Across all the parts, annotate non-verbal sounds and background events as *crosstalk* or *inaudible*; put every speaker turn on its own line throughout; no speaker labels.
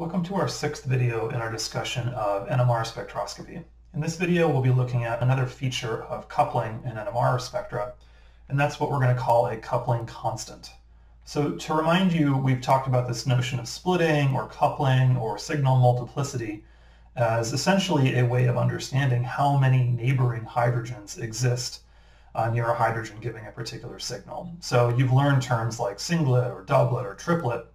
Welcome to our sixth video in our discussion of NMR spectroscopy. In this video, we'll be looking at another feature of coupling in NMR spectra, and that's what we're going to call a coupling constant. So to remind you, we've talked about this notion of splitting or coupling or signal multiplicity as essentially a way of understanding how many neighboring hydrogens exist uh, near a hydrogen giving a particular signal. So you've learned terms like singlet or doublet or triplet,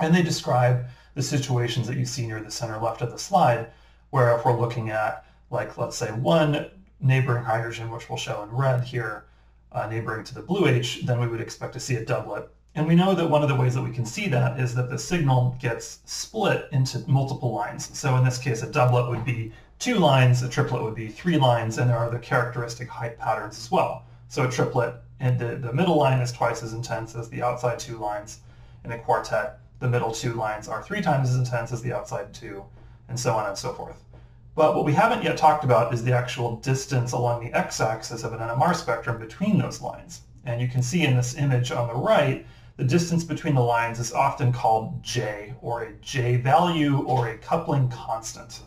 and they describe the situations that you see near the center left of the slide, where if we're looking at, like, let's say one neighboring hydrogen, which we'll show in red here, uh, neighboring to the blue H, then we would expect to see a doublet. And we know that one of the ways that we can see that is that the signal gets split into multiple lines. So in this case, a doublet would be two lines, a triplet would be three lines, and there are the characteristic height patterns as well. So a triplet, and the, the middle line is twice as intense as the outside two lines. In a quartet, the middle two lines are three times as intense as the outside two, and so on and so forth. But what we haven't yet talked about is the actual distance along the x-axis of an NMR spectrum between those lines. And you can see in this image on the right, the distance between the lines is often called J, or a J value, or a coupling constant.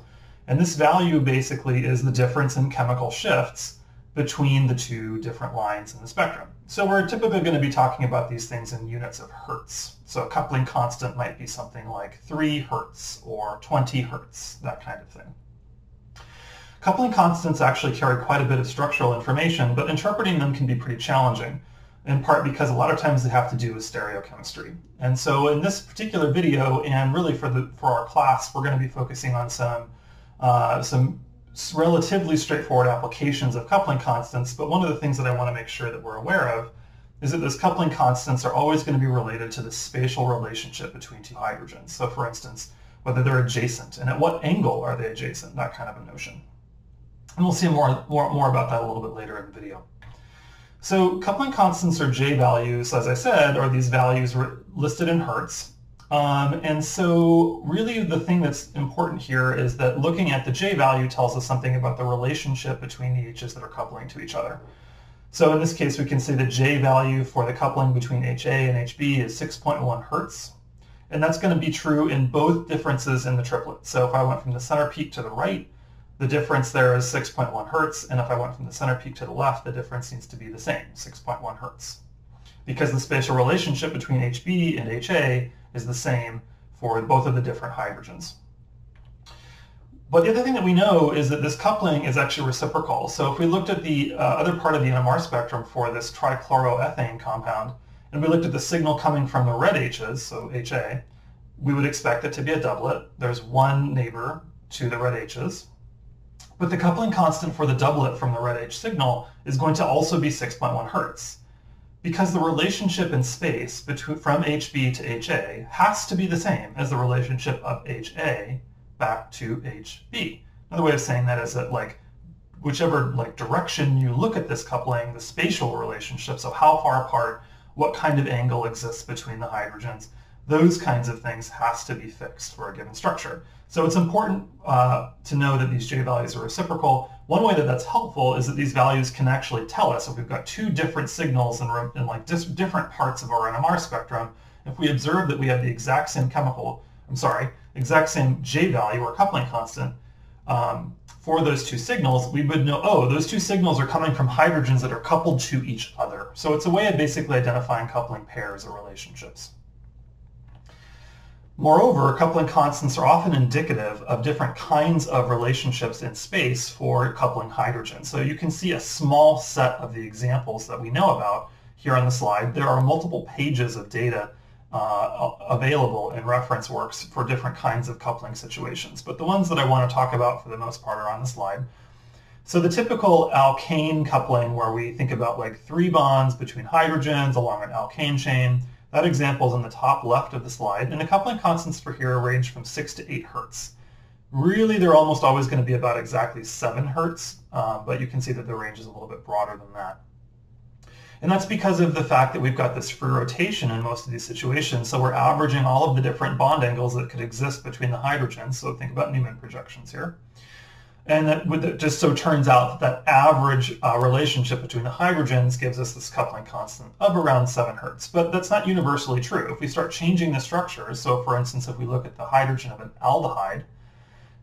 And this value basically is the difference in chemical shifts between the two different lines in the spectrum. So we're typically going to be talking about these things in units of hertz. So a coupling constant might be something like 3 hertz or 20 hertz, that kind of thing. Coupling constants actually carry quite a bit of structural information, but interpreting them can be pretty challenging, in part because a lot of times they have to do with stereochemistry. And so in this particular video, and really for, the, for our class, we're going to be focusing on some, uh, some relatively straightforward applications of coupling constants, but one of the things that I want to make sure that we're aware of is that those coupling constants are always going to be related to the spatial relationship between two hydrogens. So for instance, whether they're adjacent and at what angle are they adjacent, that kind of a notion. And we'll see more, more, more about that a little bit later in the video. So coupling constants or J values, as I said, are these values listed in Hertz. Um, and so really the thing that's important here is that looking at the J value tells us something about the relationship between the H's that are coupling to each other. So in this case, we can say the J value for the coupling between HA and HB is 6.1 hertz. And that's going to be true in both differences in the triplet. So if I went from the center peak to the right, the difference there is 6.1 hertz. And if I went from the center peak to the left, the difference needs to be the same, 6.1 hertz. Because the spatial relationship between HB and HA is the same for both of the different hydrogens. But the other thing that we know is that this coupling is actually reciprocal. So if we looked at the uh, other part of the NMR spectrum for this trichloroethane compound, and we looked at the signal coming from the red H's, so HA, we would expect it to be a doublet. There's one neighbor to the red H's. But the coupling constant for the doublet from the red H signal is going to also be 6.1 hertz because the relationship in space between, from HB to HA has to be the same as the relationship of HA back to HB. Another way of saying that is that like whichever like direction you look at this coupling, the spatial relationship, so how far apart, what kind of angle exists between the hydrogens, those kinds of things has to be fixed for a given structure. So it's important uh, to know that these J values are reciprocal. One way that that's helpful is that these values can actually tell us if we've got two different signals in, in like different parts of our NMR spectrum, if we observe that we have the exact same chemical, I'm sorry, exact same J value or coupling constant um, for those two signals, we would know, oh, those two signals are coming from hydrogens that are coupled to each other. So it's a way of basically identifying coupling pairs or relationships. Moreover, coupling constants are often indicative of different kinds of relationships in space for coupling hydrogen. So you can see a small set of the examples that we know about here on the slide. There are multiple pages of data uh, available in reference works for different kinds of coupling situations. But the ones that I want to talk about for the most part are on the slide. So the typical alkane coupling where we think about like three bonds between hydrogens along an alkane chain, that example is in the top left of the slide, and the coupling constants for here range from 6 to 8 hertz. Really, they're almost always going to be about exactly 7 hertz, uh, but you can see that the range is a little bit broader than that. And that's because of the fact that we've got this free rotation in most of these situations, so we're averaging all of the different bond angles that could exist between the hydrogens, so think about Newman projections here. And that with it just so turns out that average uh, relationship between the hydrogens gives us this coupling constant of around 7 hertz. But that's not universally true. If we start changing the structures, so for instance, if we look at the hydrogen of an aldehyde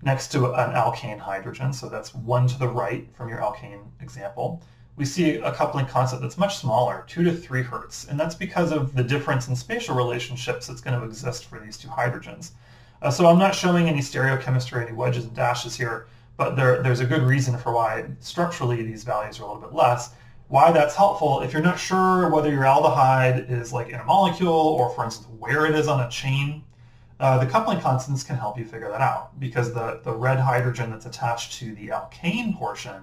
next to an alkane hydrogen, so that's one to the right from your alkane example, we see a coupling constant that's much smaller, 2 to 3 hertz. And that's because of the difference in spatial relationships that's going to exist for these two hydrogens. Uh, so I'm not showing any stereochemistry, any wedges and dashes here, but there, there's a good reason for why structurally these values are a little bit less. Why that's helpful, if you're not sure whether your aldehyde is like in a molecule or for instance where it is on a chain, uh, the coupling constants can help you figure that out because the, the red hydrogen that's attached to the alkane portion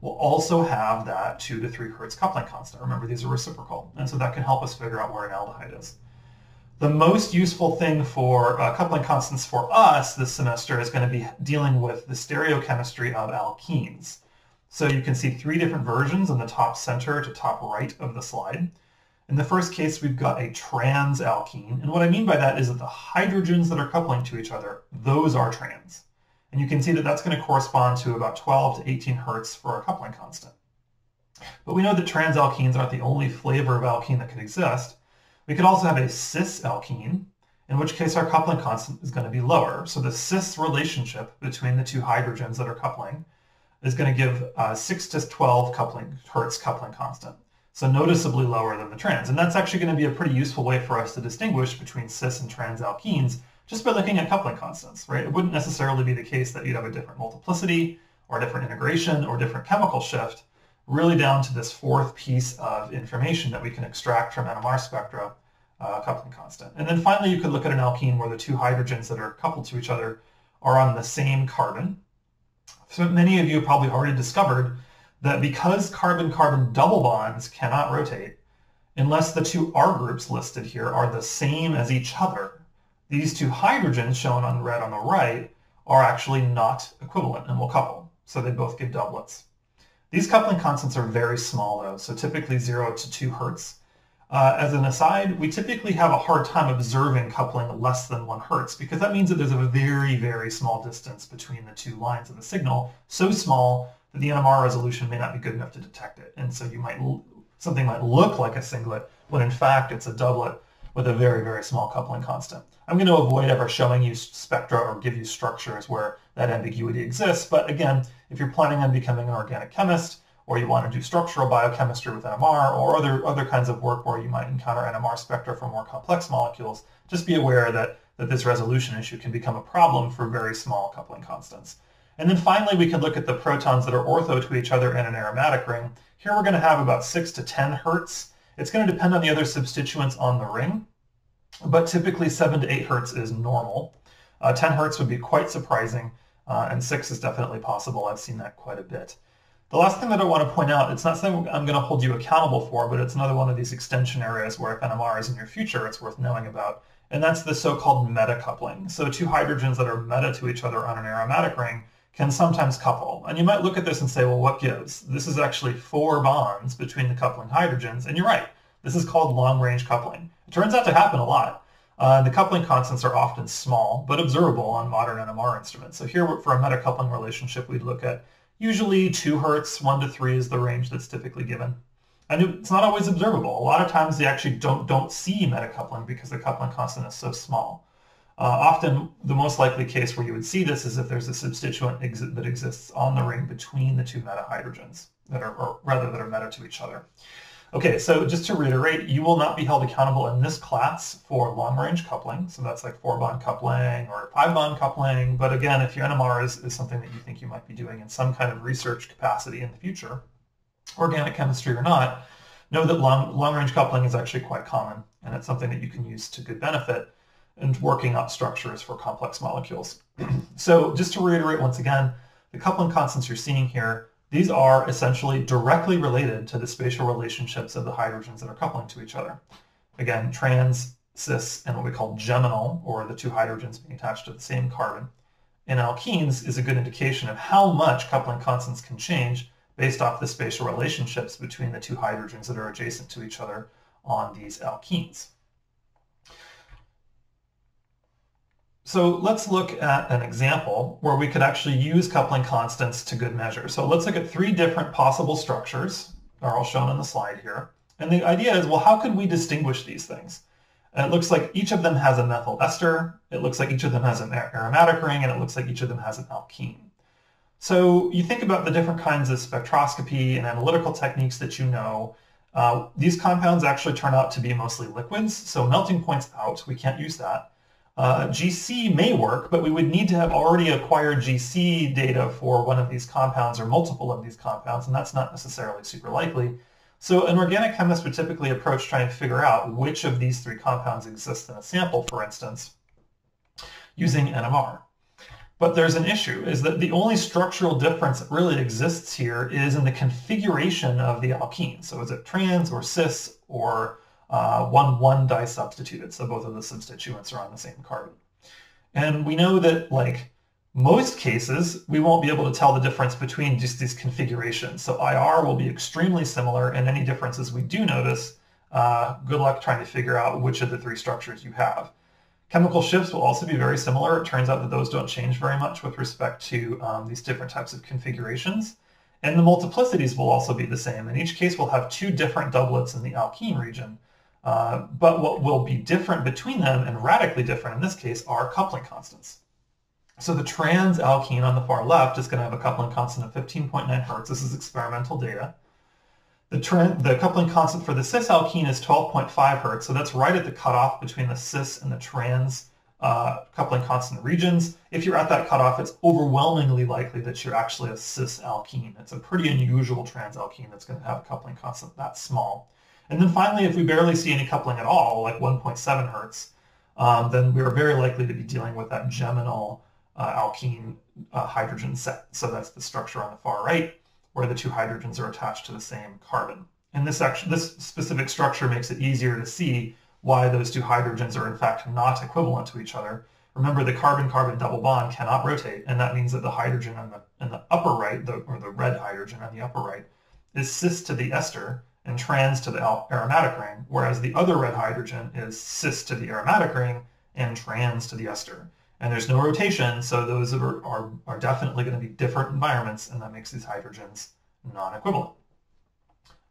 will also have that 2 to 3 hertz coupling constant. Remember, these are reciprocal, and so that can help us figure out where an aldehyde is. The most useful thing for uh, coupling constants for us this semester is going to be dealing with the stereochemistry of alkenes. So you can see three different versions in the top center to top right of the slide. In the first case, we've got a trans alkene. And what I mean by that is that the hydrogens that are coupling to each other, those are trans. And you can see that that's going to correspond to about 12 to 18 hertz for a coupling constant. But we know that trans alkenes aren't the only flavor of alkene that can exist. We could also have a cis alkene, in which case our coupling constant is going to be lower. So the cis relationship between the two hydrogens that are coupling is going to give uh, 6 to 12 coupling hertz coupling constant. So noticeably lower than the trans. And that's actually going to be a pretty useful way for us to distinguish between cis and trans alkenes just by looking at coupling constants, right? It wouldn't necessarily be the case that you'd have a different multiplicity or a different integration or different chemical shift, really down to this fourth piece of information that we can extract from NMR spectra, uh, coupling constant. And then finally, you could look at an alkene where the two hydrogens that are coupled to each other are on the same carbon. So many of you have probably already discovered that because carbon-carbon double bonds cannot rotate, unless the two R groups listed here are the same as each other, these two hydrogens shown on red on the right are actually not equivalent and will couple. So they both give doublets. These coupling constants are very small though, so typically 0 to 2 hertz. Uh, as an aside, we typically have a hard time observing coupling less than 1 hertz because that means that there's a very, very small distance between the two lines of the signal, so small that the NMR resolution may not be good enough to detect it. And so you might something might look like a singlet when in fact it's a doublet with a very, very small coupling constant. I'm going to avoid ever showing you spectra or give you structures where that ambiguity exists. But again, if you're planning on becoming an organic chemist, or you want to do structural biochemistry with NMR, or other, other kinds of work where you might encounter NMR spectra for more complex molecules, just be aware that, that this resolution issue can become a problem for very small coupling constants. And then finally, we can look at the protons that are ortho to each other in an aromatic ring. Here we're going to have about 6 to 10 hertz. It's going to depend on the other substituents on the ring but typically 7 to 8 hertz is normal. Uh, 10 hertz would be quite surprising, uh, and 6 is definitely possible. I've seen that quite a bit. The last thing that I want to point out, it's not something I'm going to hold you accountable for, but it's another one of these extension areas where if NMR is in your future, it's worth knowing about, and that's the so-called meta-coupling. So two hydrogens that are meta to each other on an aromatic ring can sometimes couple. And you might look at this and say, well, what gives? This is actually four bonds between the coupling hydrogens, and you're right. This is called long-range coupling. It turns out to happen a lot. Uh, the coupling constants are often small, but observable on modern NMR instruments. So here for a metacoupling relationship, we'd look at usually 2 hertz, 1 to 3 is the range that's typically given. And it's not always observable. A lot of times they actually don't, don't see metacoupling because the coupling constant is so small. Uh, often the most likely case where you would see this is if there's a substituent ex that exists on the ring between the two meta hydrogens that are, or rather that are meta to each other. Okay, so just to reiterate, you will not be held accountable in this class for long-range coupling. So that's like four-bond coupling or five-bond coupling. But again, if your NMR is, is something that you think you might be doing in some kind of research capacity in the future, organic chemistry or not, know that long, long-range coupling is actually quite common. And it's something that you can use to good benefit in working up structures for complex molecules. *clears throat* so just to reiterate once again, the coupling constants you're seeing here these are essentially directly related to the spatial relationships of the hydrogens that are coupling to each other. Again, trans, cis, and what we call geminal, or the two hydrogens being attached to the same carbon, in alkenes is a good indication of how much coupling constants can change based off the spatial relationships between the two hydrogens that are adjacent to each other on these alkenes. So let's look at an example where we could actually use coupling constants to good measure. So let's look at three different possible structures, They're all shown on the slide here. And the idea is, well, how could we distinguish these things? And it looks like each of them has a methyl ester, it looks like each of them has an aromatic ring, and it looks like each of them has an alkene. So you think about the different kinds of spectroscopy and analytical techniques that you know. Uh, these compounds actually turn out to be mostly liquids, so melting points out, we can't use that. Uh, GC may work, but we would need to have already acquired GC data for one of these compounds or multiple of these compounds, and that's not necessarily super likely. So an organic chemist would typically approach trying to figure out which of these three compounds exist in a sample, for instance, using NMR. But there's an issue, is that the only structural difference that really exists here is in the configuration of the alkene. So is it trans or cis or uh, one one disubstituted, so both of the substituents are on the same carbon. And we know that like most cases, we won't be able to tell the difference between just these configurations. So IR will be extremely similar, and any differences we do notice, uh, good luck trying to figure out which of the three structures you have. Chemical shifts will also be very similar. It turns out that those don't change very much with respect to um, these different types of configurations. And the multiplicities will also be the same. In each case, we'll have two different doublets in the alkene region. Uh, but what will be different between them, and radically different in this case, are coupling constants. So the trans alkene on the far left is going to have a coupling constant of 15.9 hertz. This is experimental data. The, the coupling constant for the cis alkene is 12.5 hertz, so that's right at the cutoff between the cis and the trans uh, coupling constant regions. If you're at that cutoff, it's overwhelmingly likely that you're actually a cis alkene. It's a pretty unusual trans alkene that's going to have a coupling constant that small. And then finally, if we barely see any coupling at all, like 1.7 hertz, um, then we are very likely to be dealing with that geminal uh, alkene uh, hydrogen set. So that's the structure on the far right, where the two hydrogens are attached to the same carbon. And this actually, this specific structure makes it easier to see why those two hydrogens are in fact not equivalent to each other. Remember, the carbon-carbon double bond cannot rotate, and that means that the hydrogen in the, in the upper right, the, or the red hydrogen on the upper right, is cis to the ester, and trans to the aromatic ring, whereas the other red hydrogen is cis to the aromatic ring and trans to the ester. And there's no rotation, so those are, are, are definitely going to be different environments, and that makes these hydrogens non-equivalent.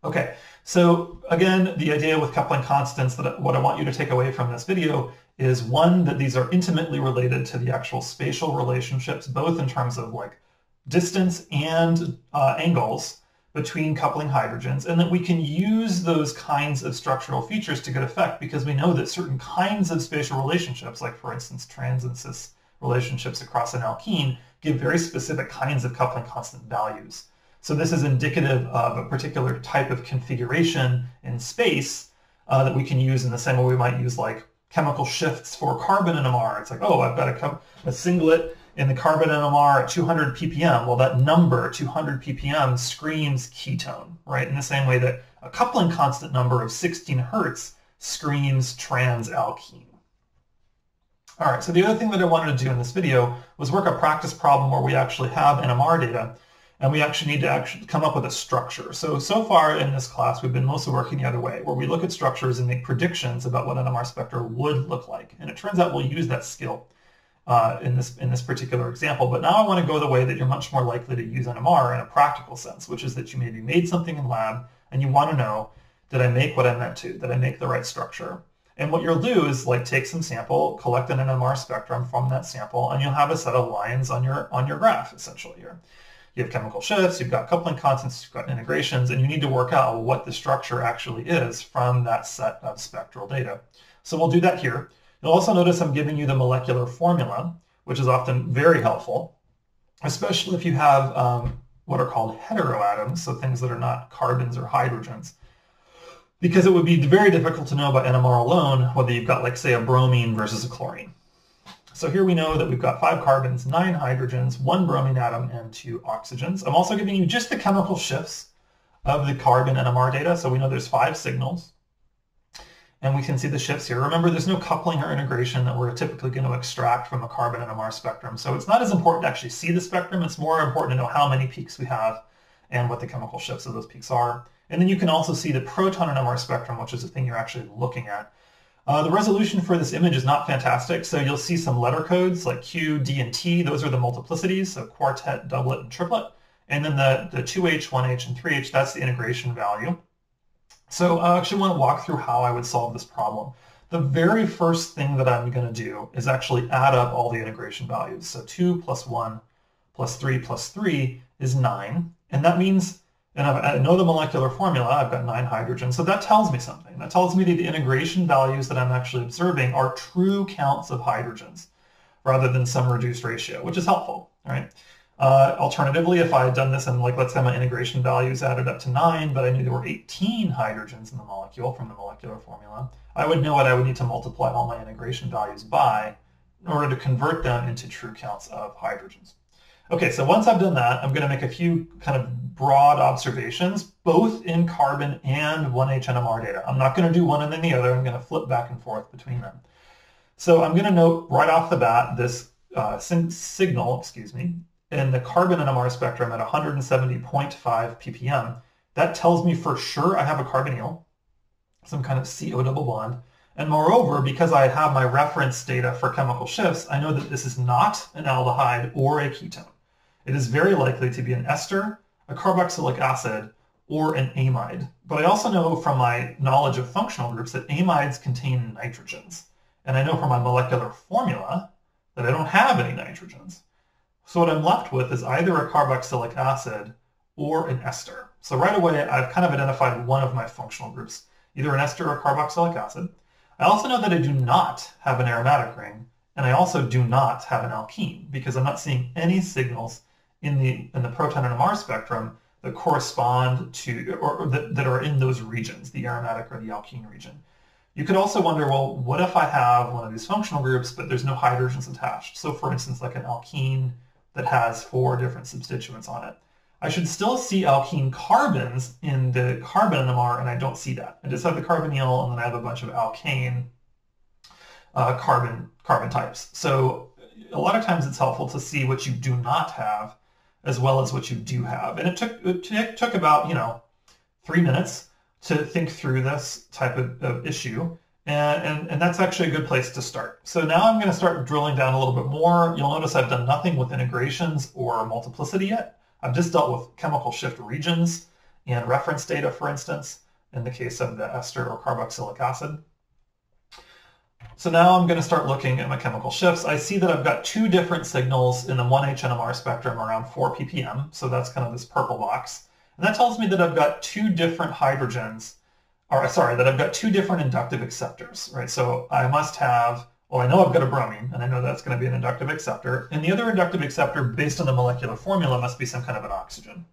Okay, so again, the idea with coupling constants, that what I want you to take away from this video is one, that these are intimately related to the actual spatial relationships, both in terms of like distance and uh, angles, between coupling hydrogens and that we can use those kinds of structural features to good effect because we know that certain kinds of spatial relationships, like for instance trans and cis relationships across an alkene, give very specific kinds of coupling constant values. So this is indicative of a particular type of configuration in space uh, that we can use in the same way we might use like chemical shifts for carbon in NMR. It's like, oh, I've got a, a singlet in the carbon NMR at 200 ppm, well, that number, 200 ppm, screams ketone, right? In the same way that a coupling constant number of 16 hertz screams trans alkene. All right, so the other thing that I wanted to do in this video was work a practice problem where we actually have NMR data and we actually need to actually come up with a structure. So, so far in this class, we've been mostly working the other way, where we look at structures and make predictions about what an NMR spectra would look like. And it turns out we'll use that skill uh, in this in this particular example. But now I want to go the way that you're much more likely to use NMR in a practical sense, which is that you maybe made something in lab and you want to know, did I make what I meant to? Did I make the right structure? And what you'll do is like take some sample, collect an NMR spectrum from that sample, and you'll have a set of lines on your on your graph essentially here. You have chemical shifts, you've got coupling constants, you've got integrations, and you need to work out what the structure actually is from that set of spectral data. So we'll do that here. You'll also notice I'm giving you the molecular formula, which is often very helpful, especially if you have um, what are called heteroatoms, so things that are not carbons or hydrogens. Because it would be very difficult to know by NMR alone whether you've got, like, say, a bromine versus a chlorine. So here we know that we've got five carbons, nine hydrogens, one bromine atom, and two oxygens. I'm also giving you just the chemical shifts of the carbon NMR data. So we know there's five signals and we can see the shifts here. Remember, there's no coupling or integration that we're typically going to extract from a carbon NMR spectrum. So it's not as important to actually see the spectrum. It's more important to know how many peaks we have and what the chemical shifts of those peaks are. And then you can also see the proton NMR spectrum, which is the thing you're actually looking at. Uh, the resolution for this image is not fantastic, so you'll see some letter codes like Q, D, and T. Those are the multiplicities, so quartet, doublet, and triplet. And then the, the 2H, 1H, and 3H, that's the integration value. So I actually want to walk through how I would solve this problem. The very first thing that I'm going to do is actually add up all the integration values. So 2 plus 1 plus 3 plus 3 is 9. And that means and I know the molecular formula, I've got nine hydrogens, so that tells me something. That tells me that the integration values that I'm actually observing are true counts of hydrogens rather than some reduced ratio, which is helpful, right? Uh, alternatively, if I had done this and like, let's say my integration values added up to nine, but I knew there were 18 hydrogens in the molecule from the molecular formula, I would know what I would need to multiply all my integration values by in order to convert them into true counts of hydrogens. Okay, so once I've done that, I'm going to make a few kind of broad observations, both in carbon and 1H-NMR data. I'm not going to do one and then the other. I'm going to flip back and forth between them. So I'm going to note right off the bat this uh, signal, excuse me, in the carbon NMR spectrum at 170.5 ppm. That tells me for sure I have a carbonyl, some kind of CO double bond. And moreover, because I have my reference data for chemical shifts, I know that this is not an aldehyde or a ketone. It is very likely to be an ester, a carboxylic acid, or an amide. But I also know from my knowledge of functional groups that amides contain nitrogens. And I know from my molecular formula that I don't have any nitrogens. So what I'm left with is either a carboxylic acid or an ester. So right away, I've kind of identified one of my functional groups, either an ester or carboxylic acid. I also know that I do not have an aromatic ring, and I also do not have an alkene because I'm not seeing any signals in the in the proton NMR spectrum that correspond to or, or that, that are in those regions, the aromatic or the alkene region. You could also wonder, well, what if I have one of these functional groups, but there's no hydrogens attached? So for instance, like an alkene that has four different substituents on it. I should still see alkene carbons in the carbon NMR, and I don't see that. I just have the carbonyl, and then I have a bunch of alkane uh, carbon carbon types. So a lot of times it's helpful to see what you do not have as well as what you do have. And it took it took about you know three minutes to think through this type of, of issue. And, and, and that's actually a good place to start. So now I'm going to start drilling down a little bit more. You'll notice I've done nothing with integrations or multiplicity yet. I've just dealt with chemical shift regions and reference data, for instance, in the case of the ester or carboxylic acid. So now I'm going to start looking at my chemical shifts. I see that I've got two different signals in the 1H NMR spectrum around 4 ppm. So that's kind of this purple box. And that tells me that I've got two different hydrogens, or sorry, that I've got two different inductive acceptors, right? So I must have, well, I know I've got a bromine, and I know that's going to be an inductive acceptor. And the other inductive acceptor, based on the molecular formula, must be some kind of an oxygen.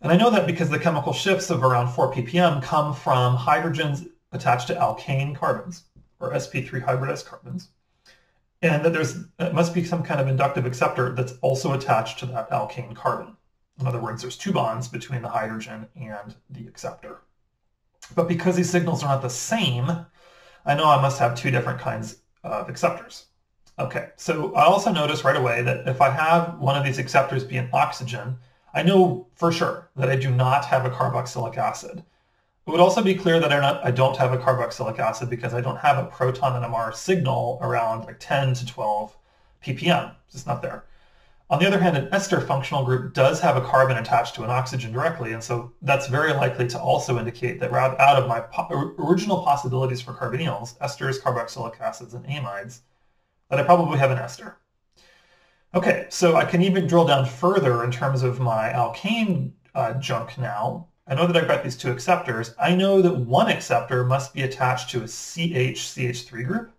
And I know that because the chemical shifts of around 4 ppm come from hydrogens attached to alkane carbons or sp3 hybridized carbons, and that there's it must be some kind of inductive acceptor that's also attached to that alkane carbon. In other words, there's two bonds between the hydrogen and the acceptor. But because these signals are not the same, I know I must have two different kinds of acceptors. Okay, so I also notice right away that if I have one of these acceptors be an oxygen, I know for sure that I do not have a carboxylic acid. It would also be clear that I, don't have a carboxylic acid because I don't have a proton NMR signal around like 10 to 12 ppm. It's not there. On the other hand, an ester functional group does have a carbon attached to an oxygen directly, and so that's very likely to also indicate that out of my po original possibilities for carbonyls, esters, carboxylic acids, and amides, that I probably have an ester. Okay, so I can even drill down further in terms of my alkane uh, junk now I know that I've got these two acceptors. I know that one acceptor must be attached to a CH-CH3 group.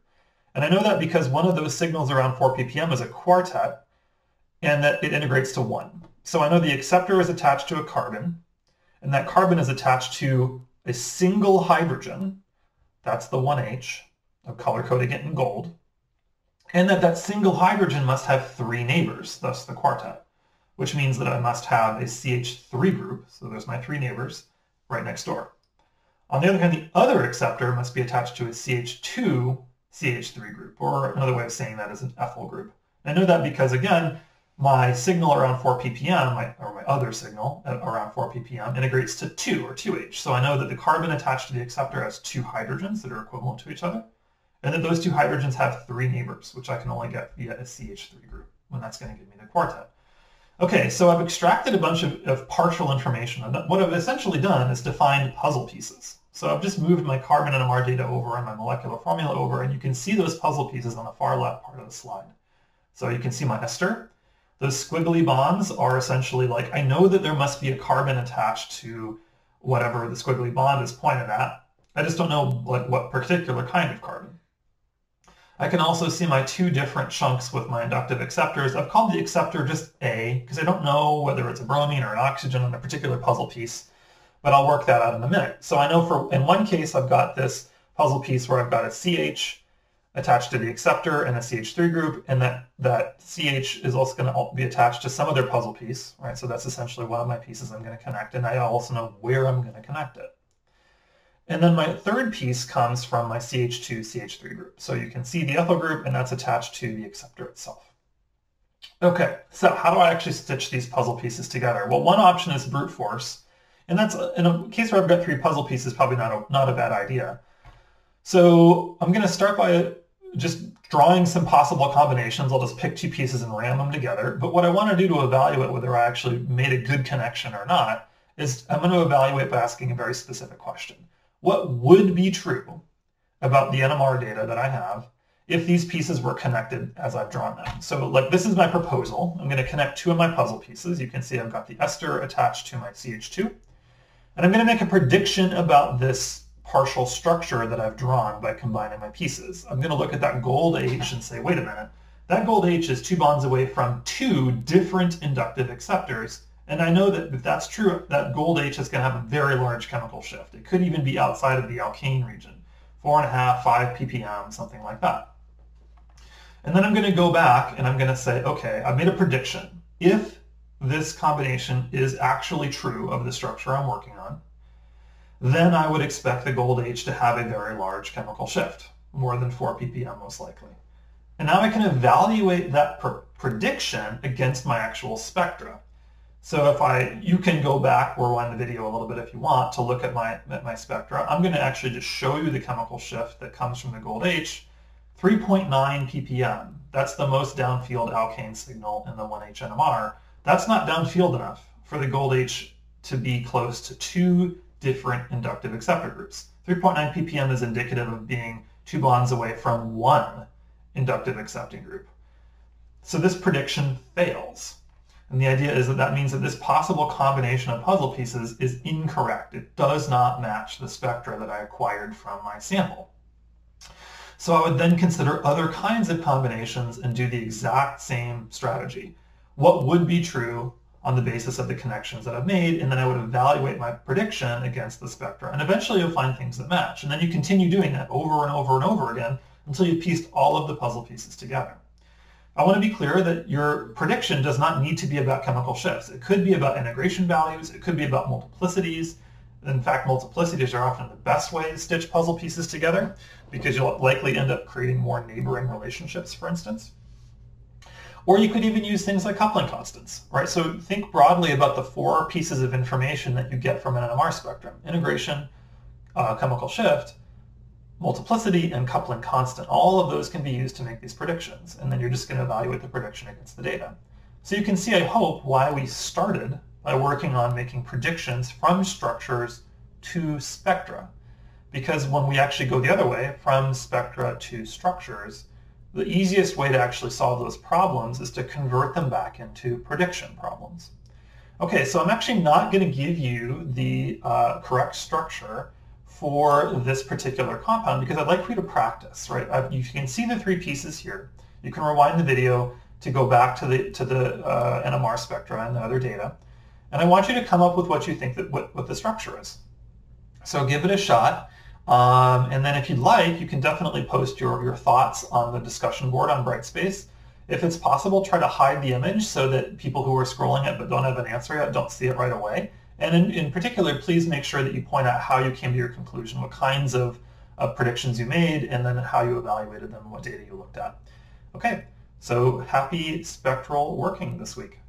And I know that because one of those signals around 4 ppm is a quartet and that it integrates to 1. So I know the acceptor is attached to a carbon and that carbon is attached to a single hydrogen. That's the 1H. I'm color coding it in gold. And that that single hydrogen must have three neighbors, thus the quartet which means that I must have a CH3 group, so there's my three neighbors, right next door. On the other hand, the other acceptor must be attached to a CH2 CH3 group, or another way of saying that is an ethyl group. I know that because, again, my signal around 4 ppm, my, or my other signal uh, around 4 ppm, integrates to 2 or 2H. So I know that the carbon attached to the acceptor has two hydrogens that are equivalent to each other, and that those two hydrogens have three neighbors, which I can only get via a CH3 group, when that's going to give me the quartet. Okay, so I've extracted a bunch of, of partial information. And what I've essentially done is defined puzzle pieces. So I've just moved my carbon and NMR data over and my molecular formula over, and you can see those puzzle pieces on the far left part of the slide. So you can see my ester. Those squiggly bonds are essentially like, I know that there must be a carbon attached to whatever the squiggly bond is pointed at. I just don't know like what particular kind of carbon. I can also see my two different chunks with my inductive acceptors. I've called the acceptor just A because I don't know whether it's a bromine or an oxygen on a particular puzzle piece, but I'll work that out in a minute. So I know for in one case I've got this puzzle piece where I've got a CH attached to the acceptor and a CH3 group, and that, that CH is also going to be attached to some other puzzle piece, right? So that's essentially one of my pieces I'm going to connect, and I also know where I'm going to connect it. And then my third piece comes from my CH2, CH3 group. So you can see the ethyl group, and that's attached to the acceptor itself. Okay, so how do I actually stitch these puzzle pieces together? Well, one option is brute force, and that's in a case where I've got three puzzle pieces, probably not a, not a bad idea. So I'm going to start by just drawing some possible combinations. I'll just pick two pieces and ram them together. But what I want to do to evaluate whether I actually made a good connection or not is I'm going to evaluate by asking a very specific question what would be true about the NMR data that I have if these pieces were connected as I've drawn them. So like this is my proposal. I'm going to connect two of my puzzle pieces. You can see I've got the ester attached to my CH2. And I'm going to make a prediction about this partial structure that I've drawn by combining my pieces. I'm going to look at that gold H and say, wait a minute, that gold H is two bonds away from two different inductive acceptors and I know that if that's true, that gold H is going to have a very large chemical shift. It could even be outside of the alkane region, four and a half, five ppm, something like that. And then I'm going to go back and I'm going to say, okay, I've made a prediction. If this combination is actually true of the structure I'm working on, then I would expect the gold H to have a very large chemical shift, more than 4 ppm most likely. And now I can evaluate that pr prediction against my actual spectra. So if I, you can go back or rewind the video a little bit if you want to look at my, at my spectra. I'm going to actually just show you the chemical shift that comes from the gold H, 3.9 ppm. That's the most downfield alkane signal in the 1H NMR. That's not downfield enough for the gold H to be close to two different inductive acceptor groups. 3.9 ppm is indicative of being two bonds away from one inductive accepting group. So this prediction fails. And the idea is that that means that this possible combination of puzzle pieces is incorrect. It does not match the spectra that I acquired from my sample. So I would then consider other kinds of combinations and do the exact same strategy. What would be true on the basis of the connections that I've made, and then I would evaluate my prediction against the spectra. And eventually you'll find things that match. And then you continue doing that over and over and over again until you've pieced all of the puzzle pieces together. I want to be clear that your prediction does not need to be about chemical shifts. It could be about integration values. It could be about multiplicities. In fact, multiplicities are often the best way to stitch puzzle pieces together because you'll likely end up creating more neighboring relationships, for instance. Or you could even use things like coupling constants, right? So think broadly about the four pieces of information that you get from an NMR spectrum. Integration, uh, chemical shift, multiplicity and coupling constant. All of those can be used to make these predictions, and then you're just going to evaluate the prediction against the data. So you can see, I hope, why we started by working on making predictions from structures to spectra. Because when we actually go the other way, from spectra to structures, the easiest way to actually solve those problems is to convert them back into prediction problems. Okay, so I'm actually not going to give you the uh, correct structure for this particular compound because I'd like for you to practice, right? I've, you can see the three pieces here. You can rewind the video to go back to the, to the uh, NMR spectra and the other data. And I want you to come up with what you think that what, what the structure is. So give it a shot. Um, and then if you'd like, you can definitely post your, your thoughts on the discussion board on Brightspace. If it's possible, try to hide the image so that people who are scrolling it but don't have an answer yet don't see it right away. And in, in particular, please make sure that you point out how you came to your conclusion, what kinds of, of predictions you made, and then how you evaluated them, what data you looked at. Okay, So happy spectral working this week.